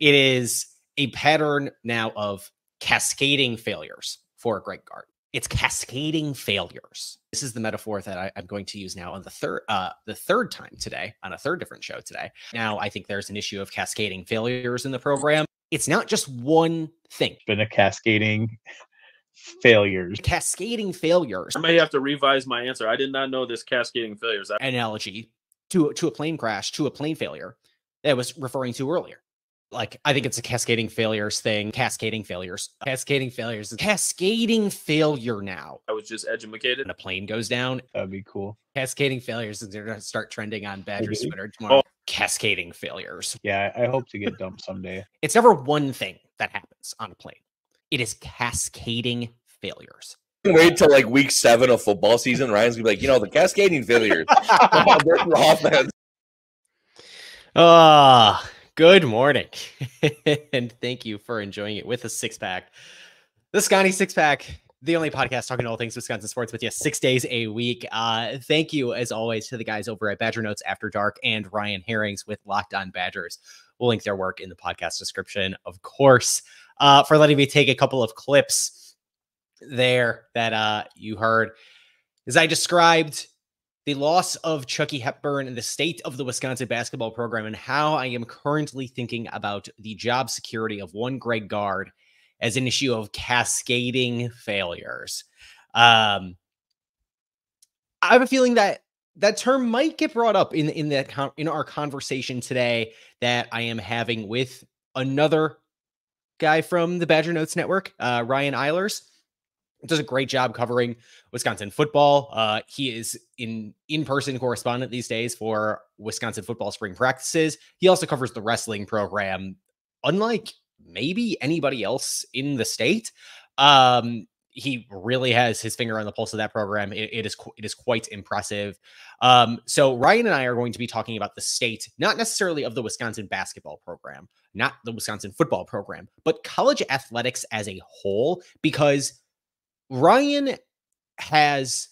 It is a pattern now of cascading failures for Greg Gard. It's cascading failures. This is the metaphor that I, am going to use now on the third uh, the third time today on a third different show today. Now I think there's an issue of cascading failures in the program. It's not just one thing. It's been a cascading failures. Cascading failures. I may have to revise my answer. I did not know this cascading failures analogy to to a plane crash to a plane failure that I was referring to earlier like I think it's a cascading failures thing. Cascading failures. Cascading failures. Cascading failure now. I was just educated. And a plane goes down. That'd be cool. Cascading failures and they're gonna start trending on Badger Twitter tomorrow. Oh. Cascading failures. Yeah, I hope to get dumped someday. it's never one thing that happens on a plane. It is cascading failures. Wait till like week seven of football season. Ryan's gonna be like, you know, the cascading failures. Ah. Good morning, and thank you for enjoying it with a six pack. The Sconnie Six Pack, the only podcast talking all things Wisconsin sports with you six days a week. Uh, thank you, as always, to the guys over at Badger Notes After Dark and Ryan Herrings with Locked On Badgers. We'll link their work in the podcast description, of course, uh, for letting me take a couple of clips there that uh, you heard. As I described the loss of Chucky Hepburn and the state of the Wisconsin basketball program and how I am currently thinking about the job security of one Greg Gard as an issue of cascading failures. Um, I have a feeling that that term might get brought up in in that con- in our conversation today that I am having with another guy from the Badger Notes Network, uh, Ryan Eilers does a great job covering Wisconsin football. Uh, he is in in-person correspondent these days for Wisconsin football spring practices. He also covers the wrestling program, unlike maybe anybody else in the state. Um, he really has his finger on the pulse of that program. it, it is it is quite impressive. Um, so Ryan and I are going to be talking about the state, not necessarily of the Wisconsin basketball program, not the Wisconsin football program, but college athletics as a whole, because Ryan has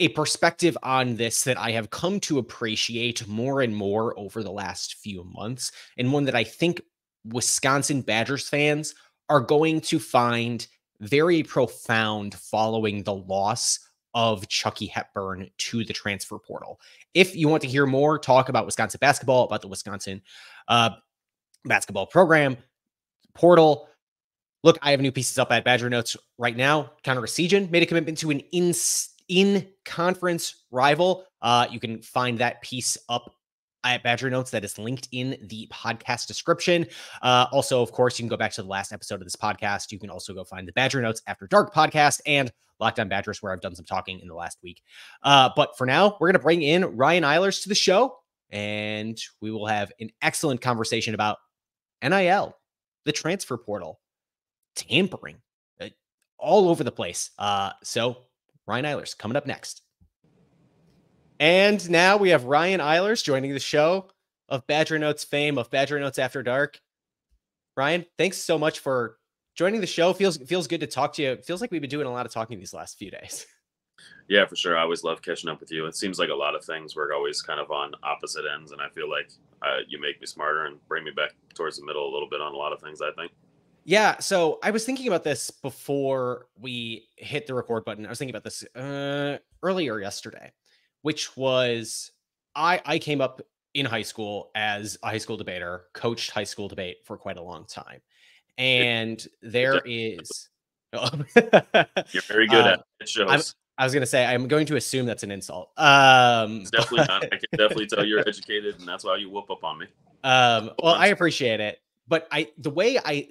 a perspective on this that I have come to appreciate more and more over the last few months, and one that I think Wisconsin Badgers fans are going to find very profound following the loss of Chucky Hepburn to the transfer portal. If you want to hear more talk about Wisconsin basketball, about the Wisconsin uh, basketball program, portal, Look, I have new pieces up at Badger Notes right now. Connor Essegian made a commitment to an in in conference rival. Uh, you can find that piece up at Badger Notes that is linked in the podcast description. Uh, also, of course, you can go back to the last episode of this podcast. You can also go find the Badger Notes After Dark podcast and Locked On Badgers, where I've done some talking in the last week. Uh, but for now, we're going to bring in Ryan Eilers to the show, and we will have an excellent conversation about NIL, the transfer portal, tampering uh, all over the place. Uh, so Ryan Eilers coming up next. And now we have Ryan Eilers joining the show of Badger Notes fame, of Badger Notes After Dark. Ryan, thanks so much for joining the show. Feels feels good to talk to you. It feels like we've been doing a lot of talking these last few days. Yeah, for sure. I always love catching up with you. It seems like a lot of things we're always kind of on opposite ends, and I feel like uh, you make me smarter and bring me back towards the middle a little bit on a lot of things. I think. Yeah, so I was thinking about this before we hit the record button. I was thinking about this uh, earlier yesterday, which was I I came up in high school as a high school debater, coached high school debate for quite a long time, and there is. You're very good um, at it. Shows. I'm, I was going to say I'm going to assume that's an insult. Um, it's definitely not. I can definitely tell you're educated, and that's why you whoop up on me. Um, well, I appreciate it, but I the way I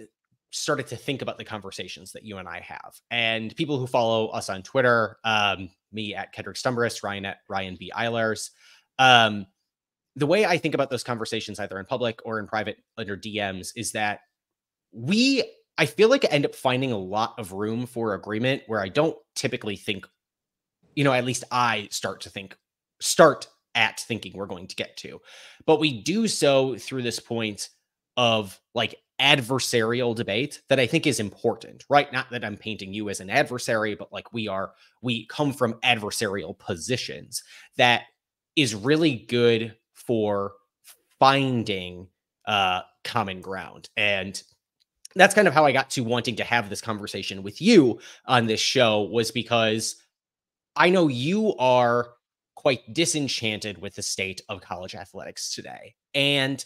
started to think about the conversations that you and I have. And people who follow us on Twitter, um, me at Kedrick Stumbris, Ryan at Ryan B. Eilers, um, the way I think about those conversations, either in public or in private under DMs, is that we, I feel like I end up finding a lot of room for agreement where I don't typically think, you know, at least I start to think, start at thinking we're going to get to. But we do so through this point of like adversarial debate that I think is important, right? Not that I'm painting you as an adversary, but like we are, we come from adversarial positions that is really good for finding uh, common ground. And that's kind of how I got to wanting to have this conversation with you on this show was because I know you are quite disenchanted with the state of college athletics today. And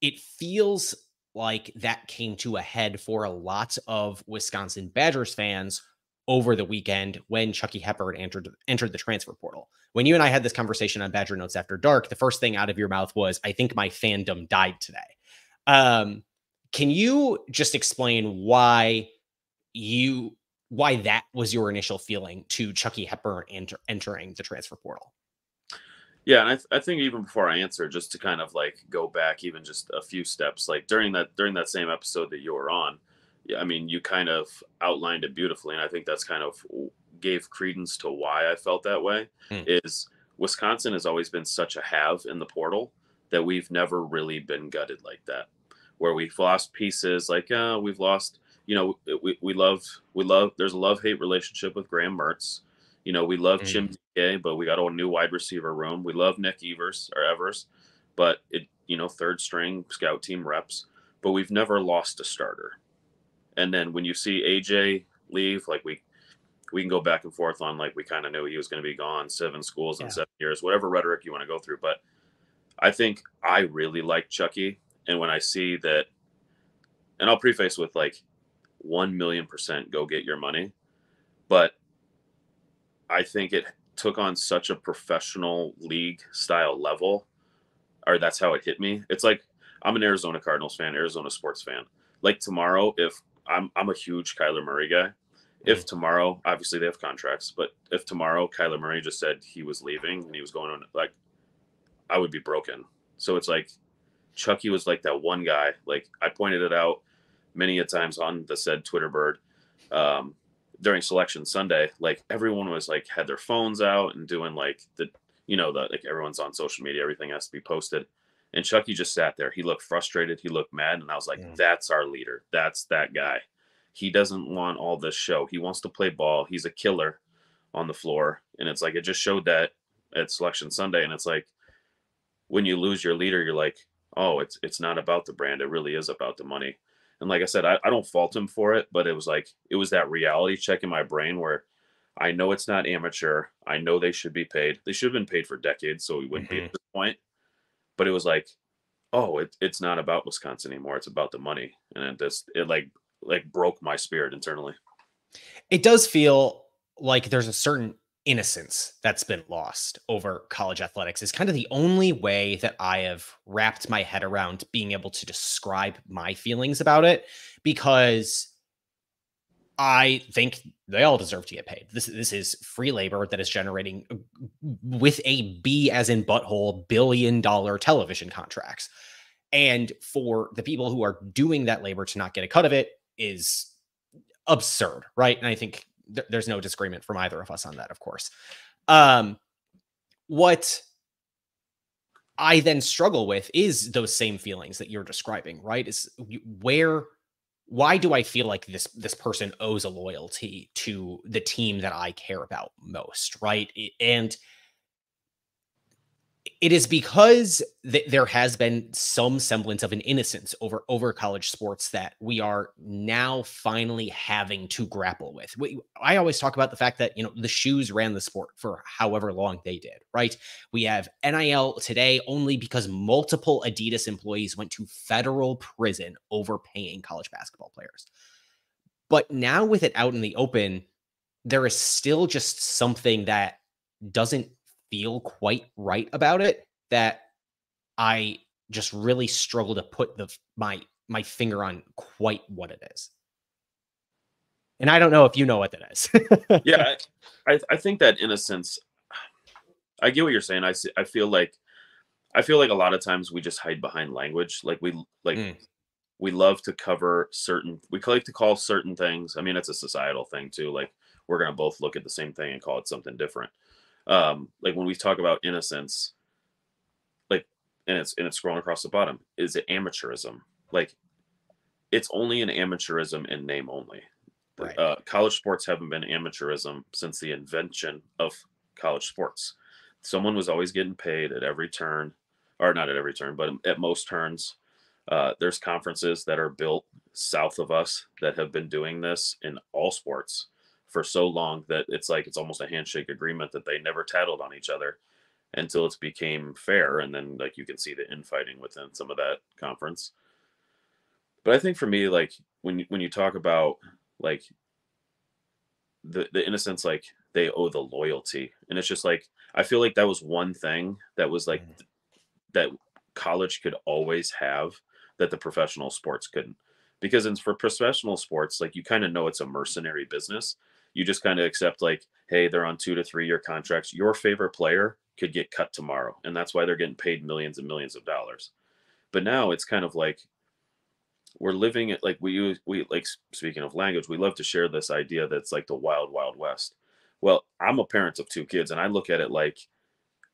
it feels like that came to a head for a lot of Wisconsin Badgers fans over the weekend when Chucky Hepburn entered entered the transfer portal. When you and I had this conversation on Badger Notes After Dark, the first thing out of your mouth was, "I think my fandom died today." Um, can you just explain why you why that was your initial feeling to Chucky Hepburn enter, entering the transfer portal? Yeah, and I, th- I think even before I answer, just to kind of like go back even just a few steps, like during that during that same episode that you were on, yeah, I mean, you kind of outlined it beautifully, and I think that's kind of gave credence to why I felt that way. Hmm. Is Wisconsin has always been such a have in the portal that we've never really been gutted like that, where we've lost pieces, like uh, we've lost, you know, we, we love we love. There's a love hate relationship with Graham Mertz. You know, we love mm. Chim Dike, but we got a new wide receiver room. We love Nick Evers or Evers, but it, you know, third string scout team reps, but we've never lost a starter. And then when you see AJ leave, like we we can go back and forth on like we kind of knew he was going to be gone seven schools in yeah. seven years, whatever rhetoric you want to go through. But I think I really like Chucky, and when I see that, and I'll preface with like one million percent go get your money, but I think it took on such a professional league style level, or that's how it hit me. It's like I'm an Arizona Cardinals fan, Arizona sports fan. Like tomorrow, if I'm I'm a huge Kyler Murray guy. If mm. tomorrow, obviously they have contracts, but if tomorrow Kyler Murray just said he was leaving and he was going on, like, I would be broken. So it's like Chucky was like that one guy. Like I pointed it out many a times on the said Twitter bird. Um, during selection Sunday, like everyone was like had their phones out and doing like the you know the like everyone's on social media, everything has to be posted. And Chucky just sat there. He looked frustrated. He looked mad, and I was like, yeah. "That's our leader. That's that guy. He doesn't want all this show. He wants to play ball. He's a killer on the floor." And it's like it just showed that at Selection Sunday. And it's like when you lose your leader, you're like, "Oh, it's it's not about the brand. It really is about the money." And like I said, I, I don't fault him for it, but it was like it was that reality check in my brain where I know it's not amateur. I know they should be paid. They should have been paid for decades, so we wouldn't mm-hmm. be at this point. But it was like, oh, it, it's not about Wisconsin anymore. It's about the money, and it just it like like broke my spirit internally. It does feel like there's a certain innocence that's been lost over college athletics is kind of the only way that I have wrapped my head around being able to describe my feelings about it because I think they all deserve to get paid. This this is free labor that is generating uh, with a B as in butthole billion dollar television contracts. And for the people who are doing that labor to not get a cut of it is absurd, right? And I think th- there's no disagreement from either of us on that, of course. Um, what I then struggle with is those same feelings that you're describing, right? Is where why do I feel like this this person owes a loyalty to the team that I care about most, right? And it is because th- there has been some semblance of an innocence over over college sports that we are now finally having to grapple with. We, I always talk about the fact that you know the shoes ran the sport for however long they did. Right? We have NIL today only because multiple Adidas employees went to federal prison over paying college basketball players. But now with it out in the open, there is still just something that doesn't feel quite right about it that I just really struggle to put the my my finger on quite what it is. And I don't know if you know what that is. yeah, I, I think that innocence. I get what you're saying. I see, I feel like I feel like a lot of times we just hide behind language. Like we like mm. we love to cover certain. We like to call certain things. I mean, it's a societal thing too. Like we're gonna both look at the same thing and call it something different um, like when we talk about innocence, like and it's and it's scrolling across the bottom, is it amateurism? Like it's only an amateurism in name only. Right. Uh, college sports haven't been amateurism since the invention of college sports. Someone was always getting paid at every turn, or not at every turn, but at most turns. Uh, there's conferences that are built south of us that have been doing this in all sports for so long that it's like it's almost a handshake agreement that they never tattled on each other until it's became fair and then like you can see the infighting within some of that conference but i think for me like when when you talk about like the the innocence like they owe the loyalty and it's just like i feel like that was one thing that was like Mhm. that college could always have that the professional sports couldn't because it's for professional sports like you kind of know it's a mercenary business you just kind of accept like hey they're on two to three year contracts. Your favorite player could get cut tomorrow and that's why they're getting paid millions and millions of dollars. But now it's kind of like we're living it like we use we like speaking of language we love to share this idea that's like the wild wild west. Well i'm a parent of two kids and i look at it like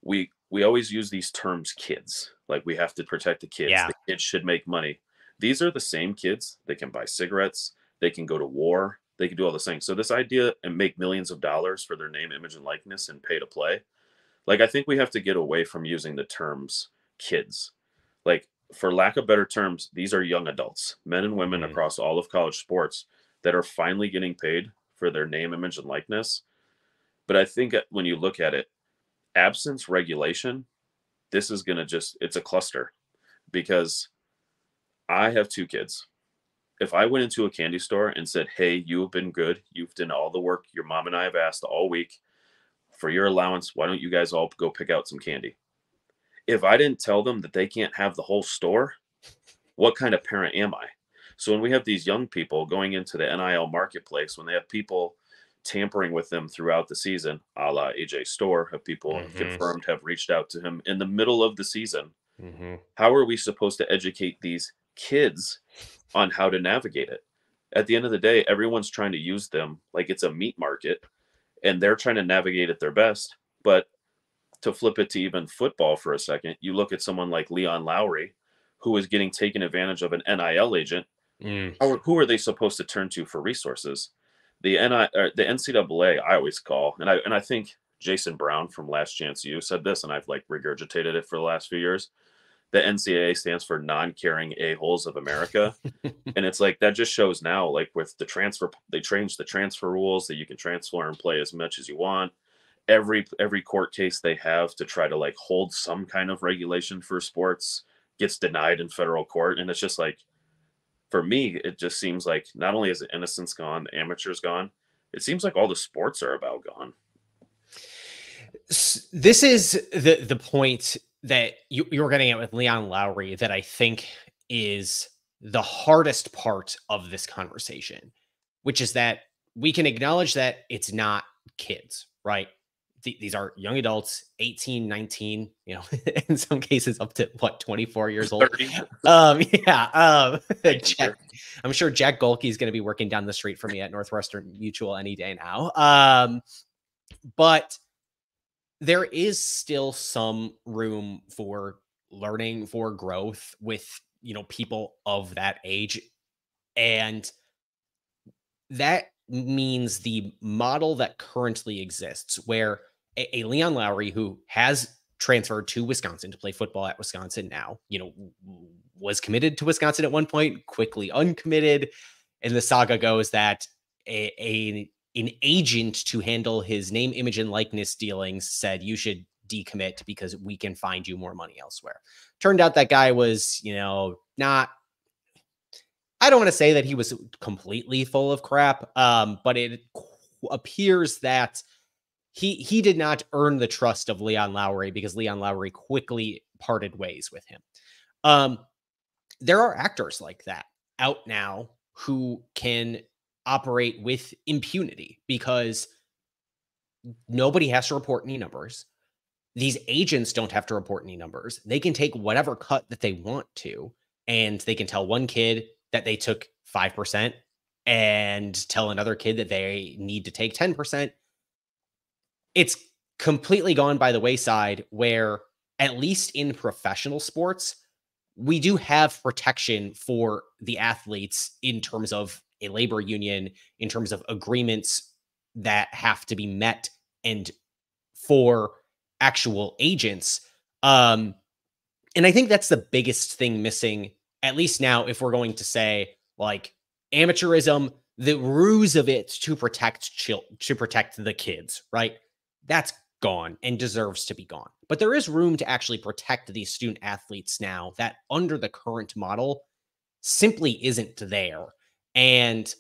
we we always use these terms kids. Like we have to protect the kids. Yeah. the kids should make money. These are the same kids they can buy cigarettes they can go to war they can do all this things. So this idea and make millions of dollars for their name image and likeness and pay to play like i think we have to get away from using the terms kids. Like for lack of better terms these are young adults men and women Mhm. across all of college sports that are finally getting paid for their name image and likeness. But i think when you look at it absence regulation this is going to just it's a cluster because i have two kids if i went into a candy store and said hey you have been good you've done all the work your mom and i have asked all week for your allowance why don't you guys all go pick out some candy if i didn't tell them that they can't have the whole store what kind of parent am i so when we have these young people going into the nil marketplace when they have people tampering with them throughout the season, a la AJ Storr, have people Mhm. confirmed have reached out to him in the middle of the season. Mhm. How are we supposed to educate these kids on how to navigate it? At the end of the day, everyone's trying to use them like it's a meat market and they're trying to navigate it their best. But to flip it to even football for a second, you look at someone like Leon Lowry, who is getting taken advantage of an NIL agent Mm. how, who are they supposed to turn to for resources? The NI, or the NCAA, I always call, and I and I think Jason Brown from Last Chance U said this, and I've like regurgitated it for the last few years. The NCAA stands for non-caring a-holes of America, and it's like that just shows now, like with the transfer, they changed the transfer rules that you can transfer and play as much as you want. Every every court case they have to try to like hold some kind of regulation for sports gets denied in federal court, and it's just like for me, it just seems like not only is the innocence gone, the amateurs gone, it seems like all the sports are about gone. This is the the point that you, you were getting at with Leon Lowry that I think is the hardest part of this conversation, which is that we can acknowledge that it's not kids, right? Th- these are young adults, 18, 19, you know, in some cases up to what, 24 years old. 30. Um, yeah. Um, Jack, I'm sure Jack Gohlke is going to be working down the street from me at Northwestern Mutual any day now. Um, but there is still some room for learning, for growth with you know people of that age, and that means the model that currently exists, where a, a Leon Lowry who has transferred to Wisconsin to play football at Wisconsin now, you know, was committed to Wisconsin at one point, quickly uncommitted. And the saga goes that a, a an agent to handle his name, image, and likeness dealings said you should decommit because we can find you more money elsewhere. Turned out that guy was, you know, not I don't want to say that he was completely full of crap, um, but it appears that he he did not earn the trust of Leon Lowry because Leon Lowry quickly parted ways with him. Um, there are actors like that out now who can operate with impunity because nobody has to report any numbers. These agents don't have to report any numbers. They can take whatever cut that they want to, and they can tell one kid that they took 5% and tell another kid that they need to take 10%. It's completely gone by the wayside where, at least in professional sports, we do have protection for the athletes in terms of a labor union, in terms of agreements that have to be met, and for actual agents. Um, and I think that's the biggest thing missing at least now, if we're going to say like amateurism, the ruse of it to protect chil- to protect the kids, right? That's gone and deserves to be gone. But there is room to actually protect these student athletes now that under the current model simply isn't there. And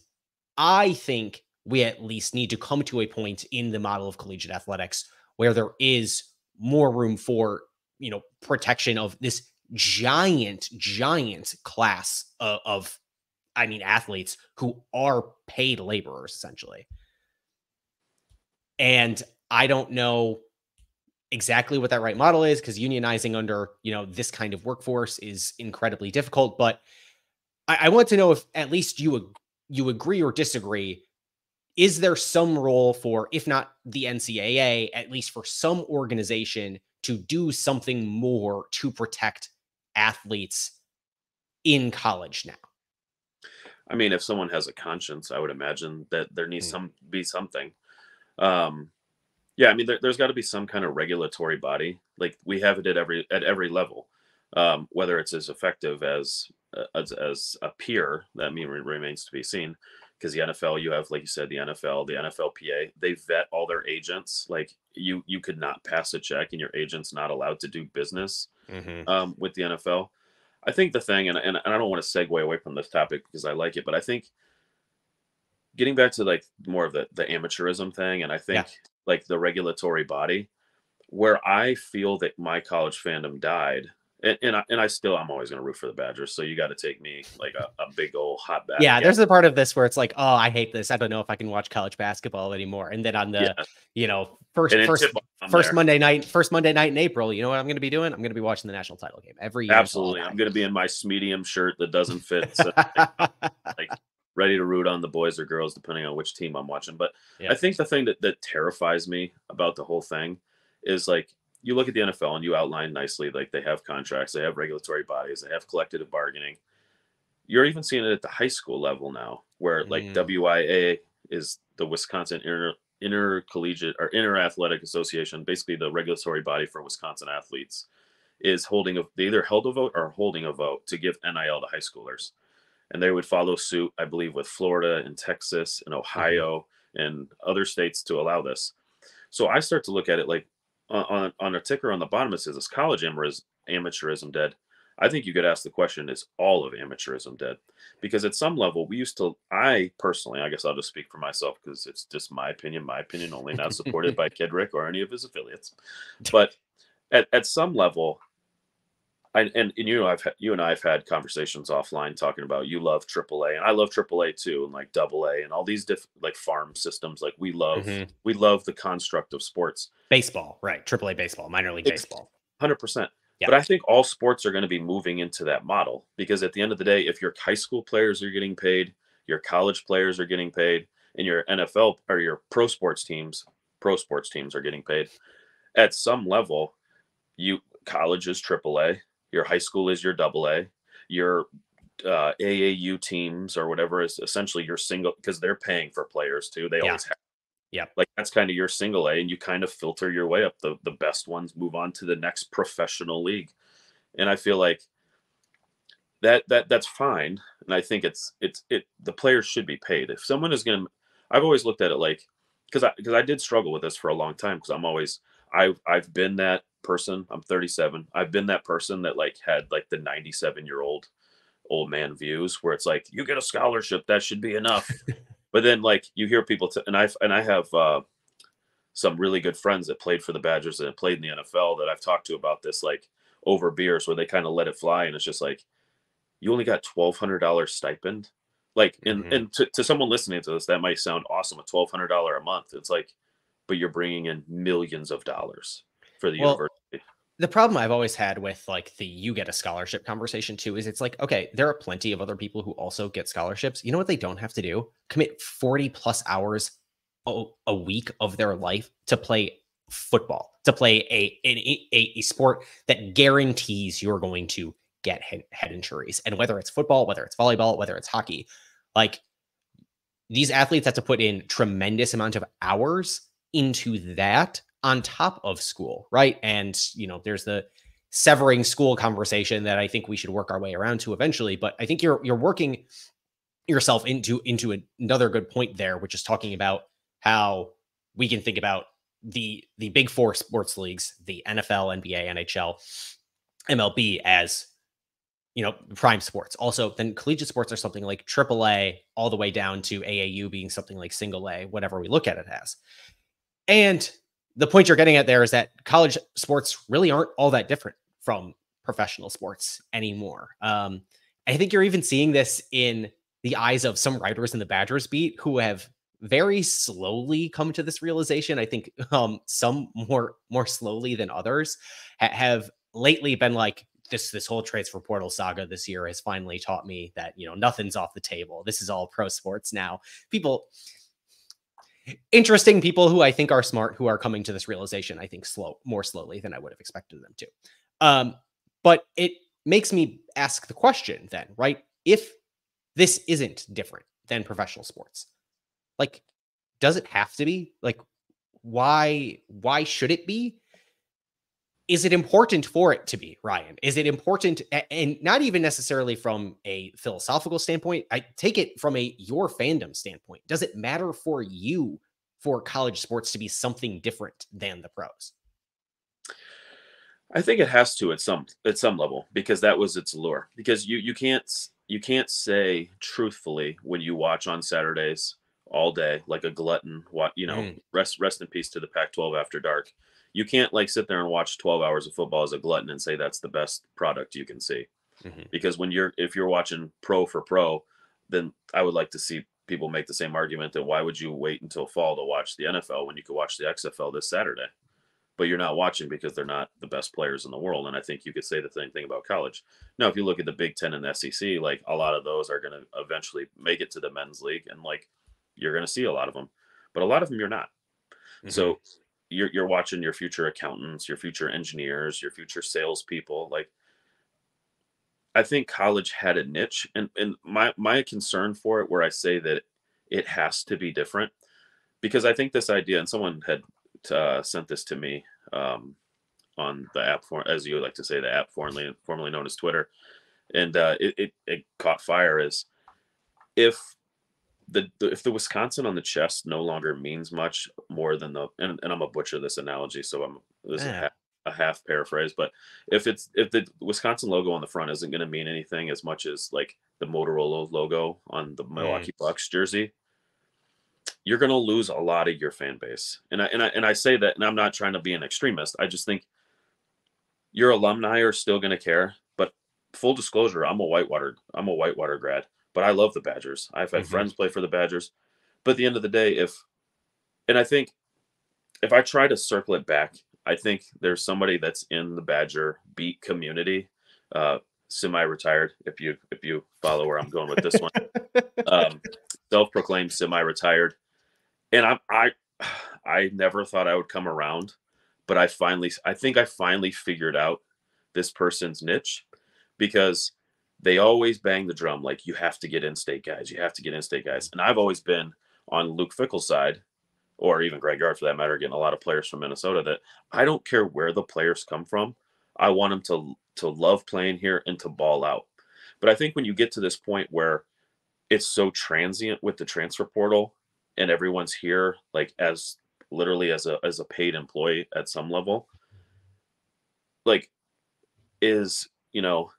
I think we at least need to come to a point in the model of collegiate athletics where there is more room for, you know, protection of this giant, giant class of, of I mean, athletes who are paid laborers essentially. And I don't know exactly what that right model is because unionizing under you know this kind of workforce is incredibly difficult. But I, I want to know if at least you you agree or disagree. Is there some role for, if not the NCAA, at least for some organization to do something more to protect athletes in college now? I mean, if someone has a conscience, I would imagine that there needs Mm. some be something. Um, yeah, I mean, there, there's got to be some kind of regulatory body. Like we have it at every at every level. Um, whether it's as effective as as, as a peer, that mean remains to be seen. Because the NFL, you have, like you said, the NFL, the NFLPA, they vet all their agents. Like you, you could not pass a check, and your agent's not allowed to do business Mm-hmm. um, with the NFL. I think the thing, and, and, and I don't want to segue away from this topic because I like it, but I think getting back to like more of the, the amateurism thing, and I think like the regulatory body, where I feel that my college fandom died, and, and, I, and I still, I'm always going to root for the Badgers. So you got to take me like a, a big old hot bag. Yeah, there's a part of this where it's like, oh, I hate this. I don't know if I can watch college basketball anymore. And then on the, Yeah. you know, first first first there. Monday night, first Monday night in April, you know what I'm going to be doing? I'm going to be watching the national title game every year. Absolutely. I'm going to be in my medium shirt that doesn't fit. So ready to root on the boys or girls, depending on which team I'm watching. But Yeah. I think the thing that, that terrifies me about the whole thing is like you look at the NFL and you outline nicely, like they have contracts, they have regulatory bodies, they have collective bargaining. You're even seeing it at the high school level now, where like Mm. WIA is the Wisconsin Inter Intercollegiate or Inter Athletic Association, basically the regulatory body for Wisconsin athletes, is holding a they either held a vote or holding a vote to give NIL to high schoolers and they would follow suit, I believe, with Florida and Texas and Ohio and other states to allow this. So I start to look at it like on, on, a ticker on the bottom it says, "Is college amateurism, amateurism dead?" I think you could ask the question: Is all of amateurism dead? Because at some level, we used to. I personally, I guess I'll just speak for myself because it's just my opinion, my opinion only, not supported by Kedrick or any of his affiliates. But at, at some level, I, and, and you know, I've had, you and I have had conversations offline talking about you love AAA and I love AAA too, and like Double A and all these different like farm systems. Like we love, Mhm. we love the construct of sports, baseball, right? AAA baseball, minor league Ex- baseball. hundred percent. Yeah. But I think all sports are going to be moving into that model because at the end of the day, if your high school players are getting paid, your college players are getting paid, and your NFL or your pro sports teams, pro sports teams are getting paid, at some level, you college is AAA, your high school is your double A, your uh, AAU teams or whatever is essentially your single because they're paying for players too. They Yeah. always have. Yep. Like that's kind of your single A, and you kind of filter your way up. The the best ones move on to the next professional league, and I feel like that that that's fine. And I think it's it's it the players should be paid. If someone is going to, I've always looked at it like because I because I did struggle with this for a long time because I'm always I've I've been that person. I'm 37. I've been that person that like had like the 97 year old old man views where it's like you get a scholarship that should be enough. but then like you hear people t- and I and I have uh, some really good friends that played for the Badgers and played in the NFL that I've talked to about this like over beers where they kind of let it fly and it's just like you only got twelve hundred dollars stipend. Like and Mhm. and to, to someone listening to this that might sound awesome a twelve hundred dollar a month. It's like but you're bringing in millions of dollars for the Well, university. the problem I've always had with like the you get a scholarship conversation too is it's like, okay, there are plenty of other people who also get scholarships. You know what they don't have to do? Commit 40 plus hours a, a week of their life to play football, to play a, a, a, a sport that guarantees you're going to get head, head injuries. And whether it's football, whether it's volleyball, whether it's hockey, like these athletes have to put in tremendous amount of hours into that on top of school, right? And you know, there's the severing school conversation that I think we should work our way around to eventually. But I think you're you're working yourself into into another good point there, which is talking about how we can think about the the big four sports leagues, the NFL, NBA, NHL, MLB as you know prime sports. Also, then collegiate sports are something like AAA, all the way down to AAU being something like single A, whatever we look at it as. And the point you're getting at there is that college sports really aren't all that different from professional sports anymore. Um, I think you're even seeing this in the eyes of some writers in the Badgers beat who have very slowly come to this realization. I think um, some more more slowly than others ha- have lately been like this this whole transfer portal saga this year has finally taught me that you know nothing's off the table. This is all pro sports now. People interesting people who I think are smart who are coming to this realization I think slow more slowly than I would have expected them to. Um but it makes me ask the question then, right? If this isn't different than professional sports, like, does it have to be? Like, why why should it be? Is it important for it to be, Ryan? Is it important and not even necessarily from a philosophical standpoint? I take it from a your fandom standpoint. Does it matter for you for college sports to be something different than the pros? I think it has to at some at some level because that was its lure. Because you you can't you can't say truthfully when you watch on Saturdays all day like a glutton what you know mm. rest rest in peace to the pac 12 after dark you can't like sit there and watch 12 hours of football as a glutton and say that's the best product you can see mm-hmm. because when you're if you're watching pro for pro then i would like to see people make the same argument that why would you wait until fall to watch the nfl when you could watch the xfl this saturday but you're not watching because they're not the best players in the world. And I think you could say the same thing about college. Now, if you look at the Big Ten and the SEC, like a lot of those are going to eventually make it to the men's league. And like you're going to see a lot of them, but a lot of them you're not. Mm-hmm. So you're you're watching your future accountants, your future engineers, your future salespeople. Like I think college had a niche, and and my my concern for it, where I say that it has to be different, because I think this idea, and someone had uh, sent this to me um, on the app, for, as you like to say, the app formerly formerly known as Twitter, and uh, it, it it caught fire. Is if the, the, if the Wisconsin on the chest no longer means much more than the and, and I'm a butcher this analogy, so I'm this is a half, a half paraphrase, but if it's if the Wisconsin logo on the front isn't going to mean anything as much as like the Motorola logo on the Milwaukee. Bucks jersey, you're going to lose a lot of your fan base. And I and I and I say that, and I'm not trying to be an extremist. I just think your alumni are still going to care. But full disclosure, I'm a Whitewater I'm a Whitewater grad but I love the Badgers. I've had mm-hmm. friends play for the Badgers. But at the end of the day, if and I think if I try to circle it back, I think there's somebody that's in the Badger beat community, uh, semi-retired. If you if you follow where I'm going with this one, um, self-proclaimed semi-retired, and I I I never thought I would come around, but I finally I think I finally figured out this person's niche because they always bang the drum like you have to get in state guys, you have to get in state guys. And I've always been on Luke Fickell's side, or even Greg Gard for that matter, getting a lot of players from Minnesota that I don't care where the players come from. I want them to to love playing here and to ball out. But I think when you get to this point where it's so transient with the transfer portal and everyone's here like as literally as a as a paid employee at some level like is you know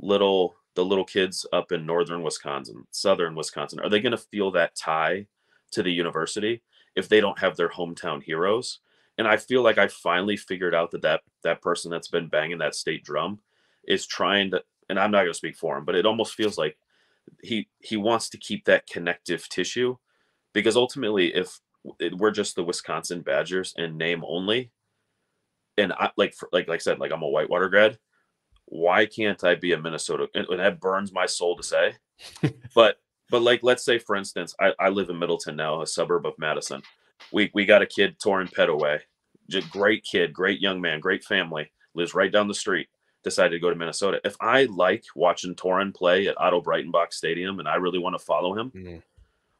little the little kids up in northern Wisconsin, southern Wisconsin, are they going to feel that tie to the university if they don't have their hometown heroes? And I feel like I finally figured out that that, that person that's been banging that state drum is trying to, and I'm not going to speak for him, but it almost feels like he he wants to keep that connective tissue because ultimately, if we're just the Wisconsin Badgers in name only, and I like like like I said, like I'm a Whitewater grad, why can't I be a Minnesota? And, that burns my soul to say. but but like let's say for instance, I, I live in Middleton now, a suburb of Madison. We we got a kid Torin Pettaway, just great kid, great young man, great family, lives right down the street. Decided to go to Minnesota. If I like watching Torin play at Otto Breitenbach Stadium and I really want to follow him, mm-hmm.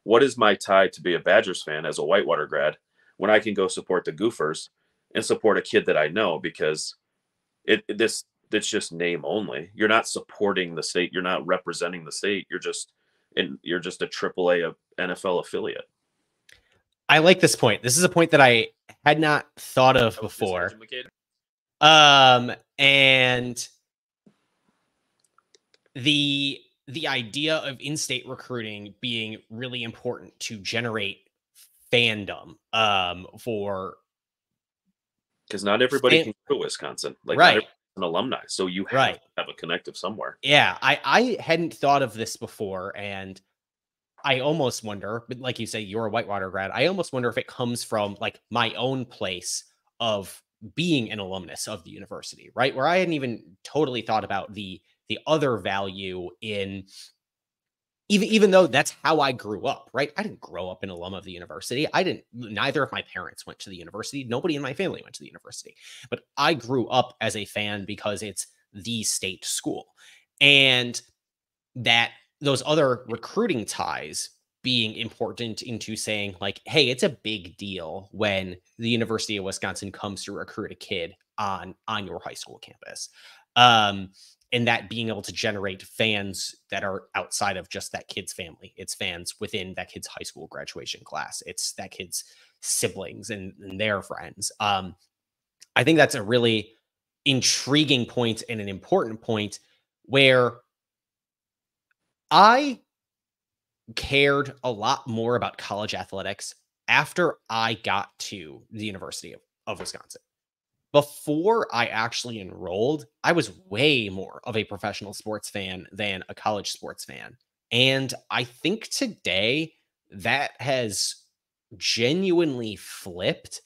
what is my tie to be a Badgers fan as a Whitewater grad when I can go support the Gophers and support a kid that I know because it this that's just name only. You're not supporting the state. You're not representing the state. You're just and you're just a triple A NFL affiliate. I like this point. This is a point that I had not thought of before. Um, and the the idea of in-state recruiting being really important to generate fandom um for because not everybody Fan- can go to Wisconsin. Like Right. An alumni, so you have Right. have a connective somewhere. Yeah, I I hadn't thought of this before, and I almost wonder, but like you say, you're a Whitewater grad. I almost wonder if it comes from like my own place of being an alumnus of the university, right? Where I hadn't even totally thought about the the other value in even even though that's how I grew up, right? I didn't grow up an alum of the university. I didn't neither of my parents went to the university. Nobody in my family went to the university. But I grew up as a fan because it's the state school. And that those other recruiting ties being important into saying like hey it's a big deal when the university of wisconsin comes to recruit a kid on on your high school campus um and that being able to generate fans that are outside of just that kid's family. It's fans within that kid's high school graduation class. It's that kid's siblings and, and their friends. Um i think that's a really intriguing point and an important point where I cared a lot more about college athletics after I got to the University of, of Wisconsin. Before I actually enrolled, I was way more of a professional sports fan than a college sports fan. And I think today that has genuinely flipped.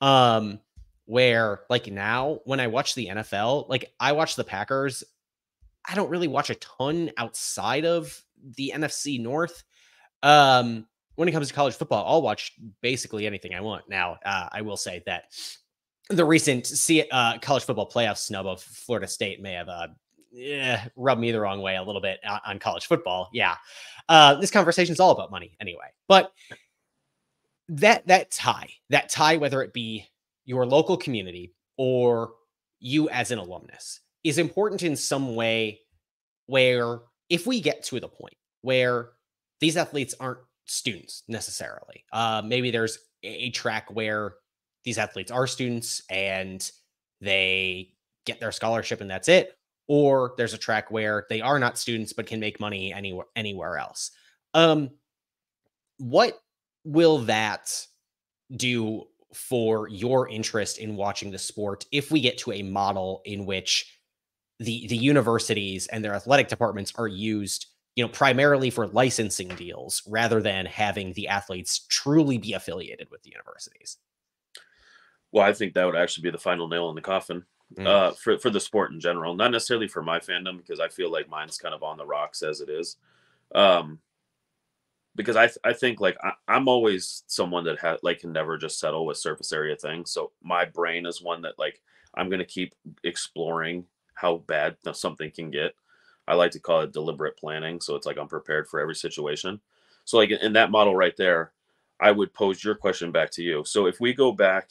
Um, where like now when I watch the NFL, like I watch the Packers I don't really watch a ton outside of the NFC North. Um, when it comes to college football, I'll watch basically anything I want. Now, uh, I will say that the recent C- uh, college football playoff snub of Florida State may have uh, eh, rubbed me the wrong way a little bit on, college football. Yeah, uh, this conversation is all about money anyway. But that that tie, that tie, whether it be your local community or you as an alumnus, is important in some way where if we get to the point where these athletes aren't students necessarily uh, maybe there's a track where these athletes are students and they get their scholarship and that's it. Or there's a track where they are not students but can make money anywhere anywhere else. Um what will that do for your interest in watching the sport if we get to a model in which the the universities and their athletic departments are used you know primarily for licensing deals rather than having the athletes truly be affiliated with the universities Well, I think that would actually be the final nail in the coffin Mm. uh, for for the sport in general. Not necessarily for my fandom because I feel like mine's kind of on the rocks as it is. Um, because I th- I think like I, I'm always someone that had like can never just settle with surface area things. So my brain is one that like I'm gonna keep exploring how bad something can get. I like to call it deliberate planning. So it's like I'm prepared for every situation. So like in that model right there, I would pose your question back to you. So if we go back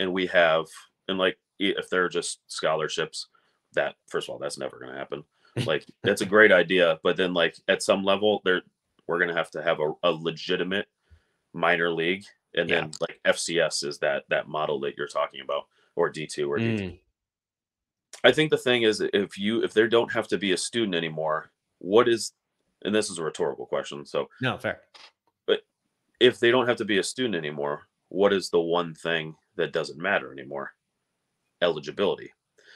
and we have and like if they're just scholarships, that first of all, that's never going to happen. Like that's a great idea, but then like at some level, there we're going to have to have a, a legitimate minor league, and Yeah. then like FCS is that that model that you're talking about, or D two or D Mm, I think the thing is if you if they don't have to be a student anymore, what is and this is a rhetorical question. So no fair But if they don't have to be a student anymore, what is the one thing that doesn't matter anymore? Eligibility.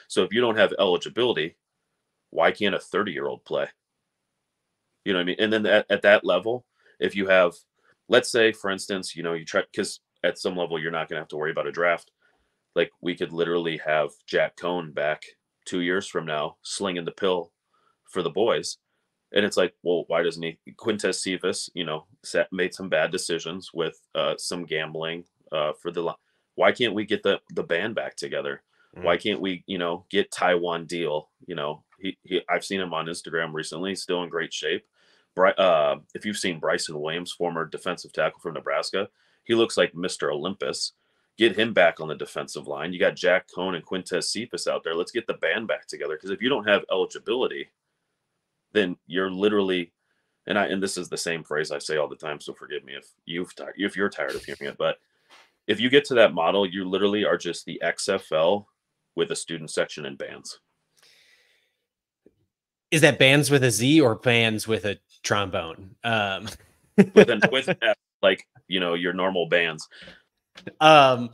So if you don't have eligibility, why can't a 30 year old play? You know what I mean? And then at, at that level, if you have, let's say, for instance, you know, you try, because at some level, you're not going to have to worry about a draft. Like we could literally have Jack Coan back two years from now slinging the pill for the boys. And it's like, well, why doesn't he? Quintez Cephas, you know, made some bad decisions with uh, some gambling uh, for the. Why can't we get the the band back together? Why can't we, you know, get Taiwan Deal? You know, he, he I've seen him on Instagram recently. Still in great shape. Uh, if you've seen Bryson Williams, former defensive tackle from Nebraska, he looks like Mr. Olympus. get him back on the defensive line. You got Jack Coan and Quintez Cephas out there. Let's get the band back together. Because if you don't have eligibility, then you're literally, and I and this is the same phrase I say all the time. So forgive me if you've if you're tired of hearing it, but if you get to that model, you literally are just the XFL with a student section and bands. Is that bands with a Z or bands with a trombone? Um. with, an, with like you know your normal bands. Um,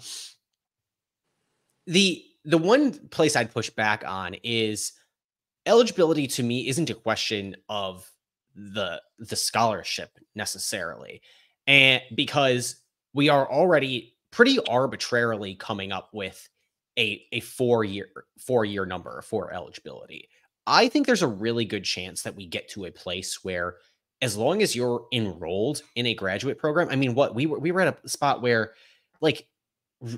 the the one place I'd push back on is eligibility to me isn't a question of the the scholarship necessarily and because we are already pretty arbitrarily coming up with a a four year four year number for eligibility i think there's a really good chance that we get to a place where as long as you're enrolled in a graduate program i mean what we were we were at a spot where like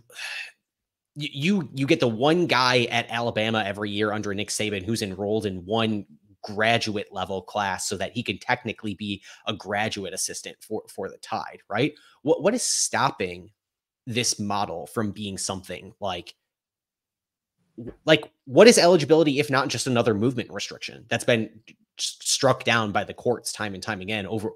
you you get the one guy at Alabama every year under Nick Saban who's enrolled in one graduate level class so that he can technically be a graduate assistant for for the Tide, right? What what is stopping this model from being something like like what is eligibility if not just another movement restriction that's been struck down by the courts time and time again over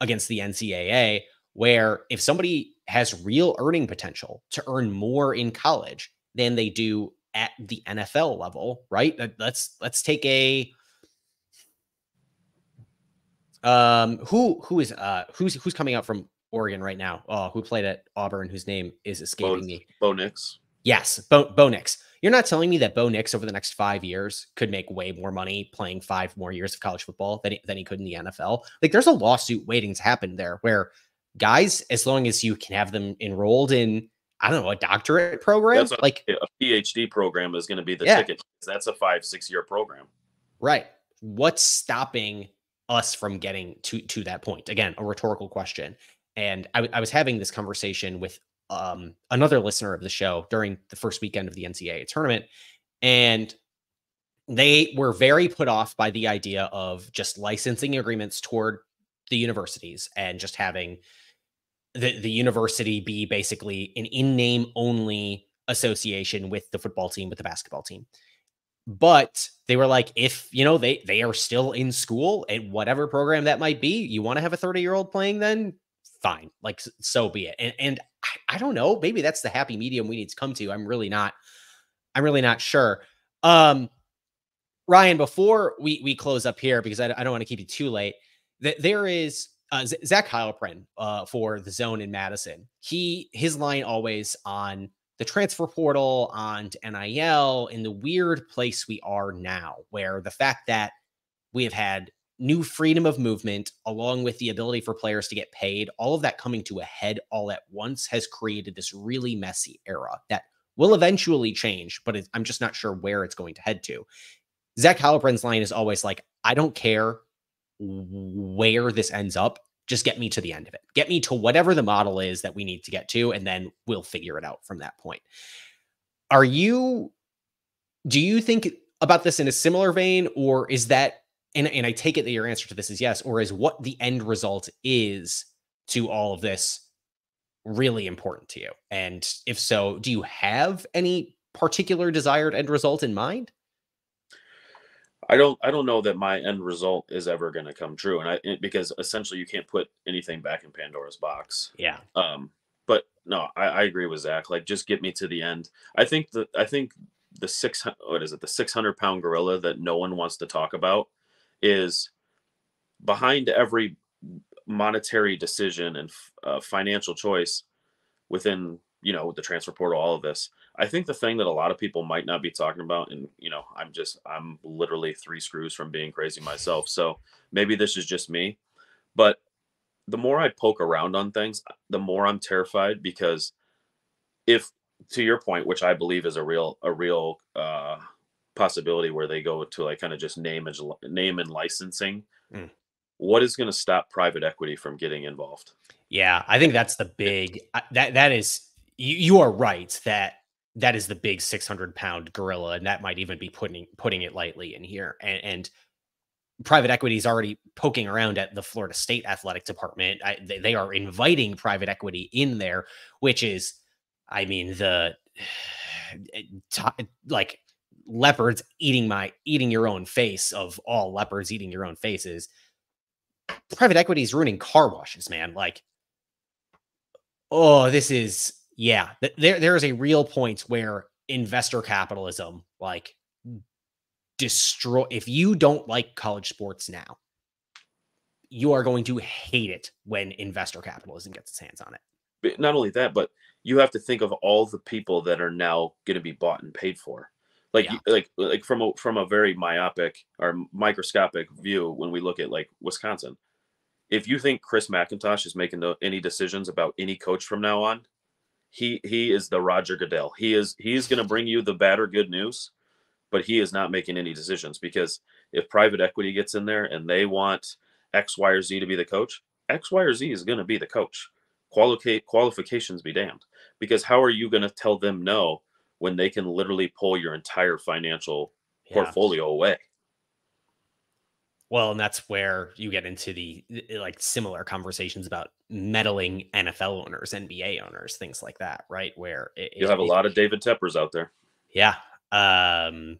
against the NCAA where if somebody has real earning potential to earn more in college than they do at the NFL level, right? Let's let's take a um who who is uh who's who's coming out from Oregon right now? Oh, who played at Auburn whose name is escaping Bo, me. Bo Nix. Yes, Bo, Bo Nix. You're not telling me that Bo Nix over the next five years could make way more money playing five more years of college football than he, than he could in the NFL. Like there's a lawsuit waiting to happen there where guys, as long as you can have them enrolled in, I don't know, a doctorate program, a, like a PhD program is going to be the Yeah. ticket. That's a five, six year program. right. What's stopping us from getting to to that point? Again, a rhetorical question. And I, I was having this conversation with um, another listener of the show during the first weekend of the NCAA tournament, and they were very put off by the idea of just licensing agreements toward the universities and just having the the university be basically an in name only association with the football team with the basketball team. But they were like if you know they they are still in school at whatever program that might be you want to have a 30 year old playing then fine like so be it and, and I, I don't know maybe that's the happy medium we need to come to i'm really not i'm really not sure um ryan before we we close up here because i, I don't want to keep you too late that there is uh, Zach Heilprin uh, for the zone in Madison. He his line always on the transfer portal, on NIL, in the weird place we are now, where the fact that we have had new freedom of movement, along with the ability for players to get paid, all of that coming to a head all at once has created this really messy era that will eventually change, but it, I'm just not sure where it's going to head to. Zach Heilprin's line is always like, I don't care where this ends up just get me to the end of it get me to whatever the model is that we need to get to and then we'll figure it out from that point are you do you think about this in a similar vein or is that and, and i take it that your answer to this is yes or is what the end result is to all of this really important to you and if so do you have any particular desired end result in mind I don't I don't know that my end result is ever going to come true, and I it- because essentially you can't put anything back in Pandora's box. yeah Um, but no, I, I agree with Zach. Like, just get me to the end. I think the I think the six what is it the six hundred pound gorilla that no one wants to talk about is behind every monetary decision and uh, financial choice within you know the transfer portal all of this i think the thing that a lot of people might not be talking about and you know i'm just i'm literally three screws from being crazy myself so maybe this is just me but the more i poke around on things the more i'm terrified because if to your point which i believe is a real a real uh possibility where they go to like kind of just name and name and licensing Mm. what is going to stop private equity from getting involved Yeah, I think that's the big that that is you, you are right that that is the big 600 pound gorilla and that might even be putting putting it lightly in here and, and private equity is already poking around at the Florida State athletic department I, they, they are inviting private equity in there which is I mean the like leopards eating my eating your own face of all leopards eating your own faces. Private equity is ruining car washes, man. Like, oh, this is yeah. There there is a real point where investor capitalism like destroy if you don't like college sports now you are going to hate it when investor capitalism gets its hands on it but not only that but you have to think of all the people that are now going to be bought and paid for like yeah. like like from a from a very myopic or microscopic view when we look at like wisconsin if you think chris mcintosh is making any decisions about any coach from now on he he is the roger goodell he is he's going to bring you the bad or good news but he is not making any decisions because if private equity gets in there and they want X, Y, or Z to be the coach, X, Y, or Z is going to be the coach. Quali- qualifications be damned. Because how are you going to tell them no when they can literally pull your entire financial yeah. portfolio away? Well, and that's where you get into the like similar conversations about meddling NFL owners, NBA owners, things like that, right? Where it, you have it, a lot of David Teppers out there. Yeah, um,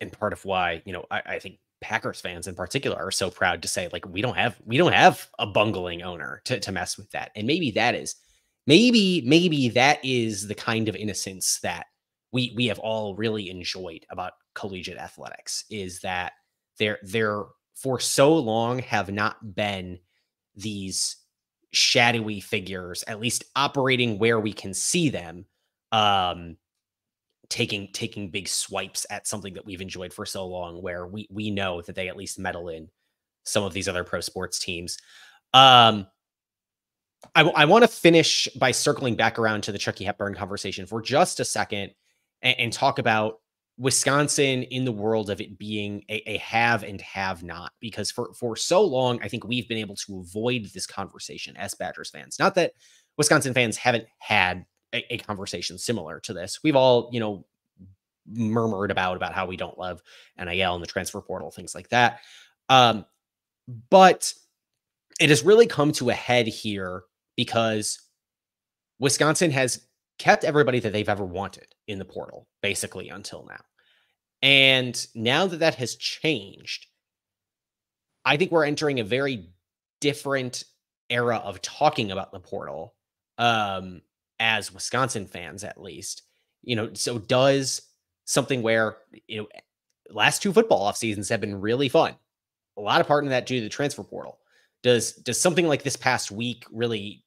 and part of why, you know, I, I think Packers fans in particular are so proud to say, like, we don't have we don't have a bungling owner to, to mess with that. And maybe that is maybe, maybe that is the kind of innocence that we we have all really enjoyed about collegiate athletics is that there there for so long have not been these shadowy figures, at least operating where we can see them, um, taking taking big swipes at something that we've enjoyed for so long where we we know that they at least meddle in some of these other pro sports teams. Um i, I want to finish by circling back around to the chucky hepburn conversation for just a second and, and talk about wisconsin in the world of it being a, a have and have not because for for so long i think we've been able to avoid this conversation as badgers fans not that wisconsin fans haven't had a, a conversation similar to this. We've all, you know, murmured about about how we don't love NIL and the transfer portal, things like that. Um, but it has really come to a head here because Wisconsin has kept everybody that they've ever wanted in the portal, basically until now. And now that that has changed, I think we're entering a very different era of talking about the portal um, as Wisconsin fans, at least. You know, so does something where, you know, last two football off seasons have been really fun. A lot of part in that due to the transfer portal. Does does something like this past week really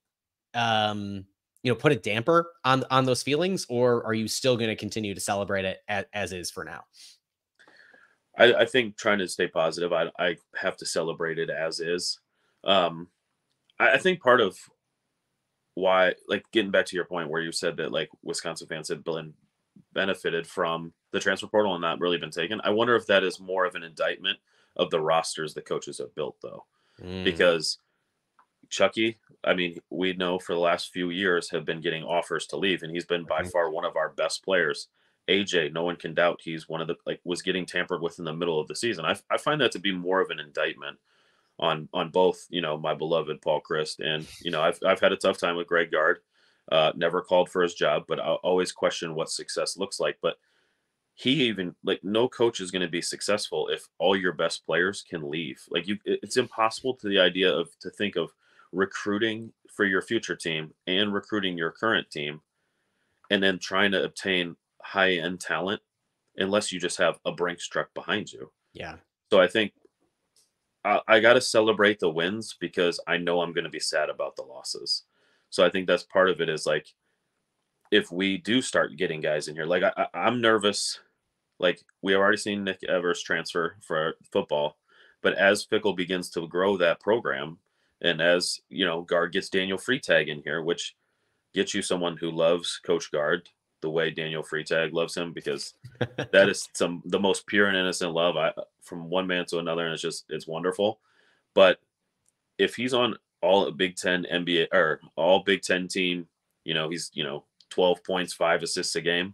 um you know put a damper on on those feelings or are you still going to continue to celebrate it as, as is for now I, I, think trying to stay positive I, I have to celebrate it as is um I, I think part of why like getting back to your point where you said that like Wisconsin fans had been benefited from the transfer portal and not really been taken. I wonder if that is more of an indictment of the rosters the coaches have built though. Mm. Because Chucky, I mean, we know for the last few years have been getting offers to leave and he's been by mm-hmm. far one of our best players. AJ, no one can doubt he's one of the like was getting tampered with in the middle of the season. I, I find that to be more of an indictment on on both you know my beloved Paul Chryst and you know I've I've had a tough time with Greg Gard. Uh, never called for his job, but I always question what success looks like. But he even like no coach is going to be successful if all your best players can leave. Like you, it's impossible to the idea of to think of recruiting for your future team and recruiting your current team, and then trying to obtain high end talent unless you just have a Brinks truck behind you. Yeah. So I think I, I got to celebrate the wins because I know I'm going to be sad about the losses. So I think that's part of it is like, if we do start getting guys in here, like I, I'm nervous. Like we have already seen Nick Evers transfer for football, but as Fickell begins to grow that program, and as you know, Gard gets Daniel Freitag in here, which gets you someone who loves Coach Gard the way Daniel Freitag loves him because that is some the most pure and innocent love I, from one man to another, and it's just it's wonderful. But if he's on all Big Ten NBA or all Big Ten team, you know he's you know twelve points, five assists a game.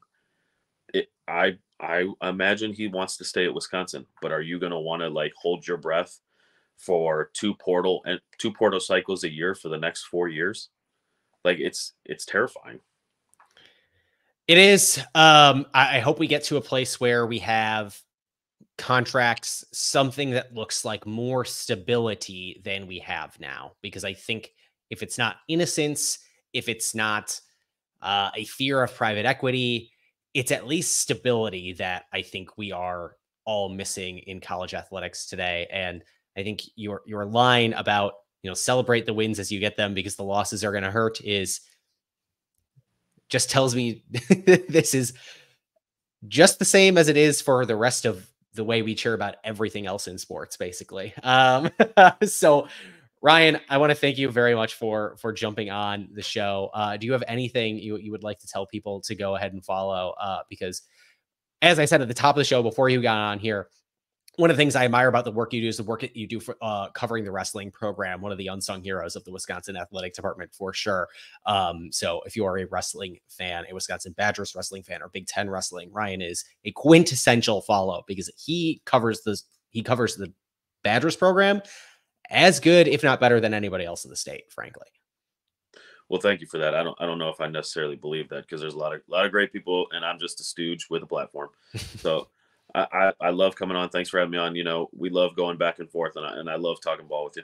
It, I I imagine he wants to stay at Wisconsin, but are you going to want to like hold your breath for two portal and two portal cycles a year for the next four years? Like it's it's terrifying. It is. Um, I, I hope we get to a place where we have contracts, something that looks like more stability than we have now. Because I think if it's not innocence, if it's not uh, a fear of private equity, it's at least stability that I think we are all missing in college athletics today. And I think your your line about you know celebrate the wins as you get them because the losses are going to hurt is just tells me this is just the same as it is for the rest of the way we cheer about everything else in sports basically um so ryan i want to thank you very much for for jumping on the show uh do you have anything you, you would like to tell people to go ahead and follow uh because as i said at the top of the show before you got on here one of the things I admire about the work you do is the work that you do for uh, covering the wrestling program. One of the unsung heroes of the Wisconsin athletic department for sure. Um, so if you are a wrestling fan, a Wisconsin Badgers wrestling fan, or Big Ten wrestling, Ryan is a quintessential follow because he covers the he covers the Badgers program as good, if not better, than anybody else in the state. Frankly. Well, thank you for that. I don't I don't know if I necessarily believe that because there's a lot of a lot of great people, and I'm just a stooge with a platform. So. I, I, love coming on. Thanks for having me on. You know, we love going back and forth, and I, and I love talking ball with you.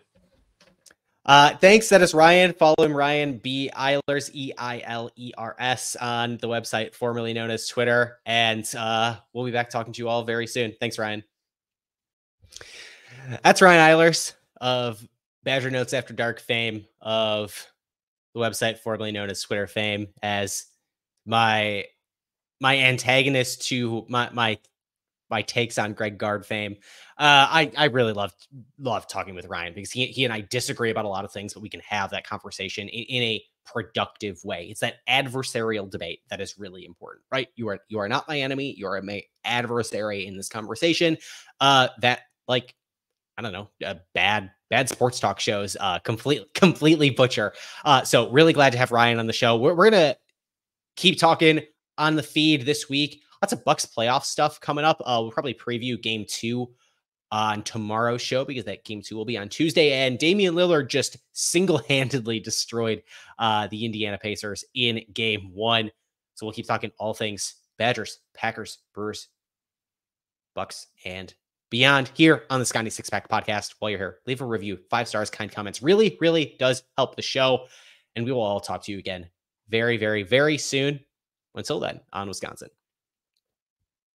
Uh, thanks. That is Ryan. Follow him, Ryan B. Eilers, E I L E R S, on the website formerly known as Twitter. And uh, we'll be back talking to you all very soon. Thanks, Ryan. That's Ryan Eilers of Badger Notes After Dark fame, of the website formerly known as Twitter fame, as my my antagonist to my my my takes on Greg Gard fame. Uh, I I really love love talking with Ryan because he he and I disagree about a lot of things, but we can have that conversation in, in a productive way. It's that adversarial debate that is really important, right? You are you are not my enemy. You are my adversary in this conversation. Uh, that like I don't know, uh, bad bad sports talk shows uh completely completely butcher. Uh, so really glad to have Ryan on the show. We're we're gonna keep talking on the feed this week lots of Bucks playoff stuff coming up. Uh, we'll probably preview game two on tomorrow's show because that game two will be on Tuesday. And Damian Lillard just single handedly destroyed uh, the Indiana Pacers in game one. So we'll keep talking all things Badgers, Packers, Brewers, Bucks, and beyond here on the Sconnie Six Pack podcast. While you're here, leave a review, five stars, kind comments. Really, really does help the show. And we will all talk to you again very, very, very soon. Until then, on Wisconsin.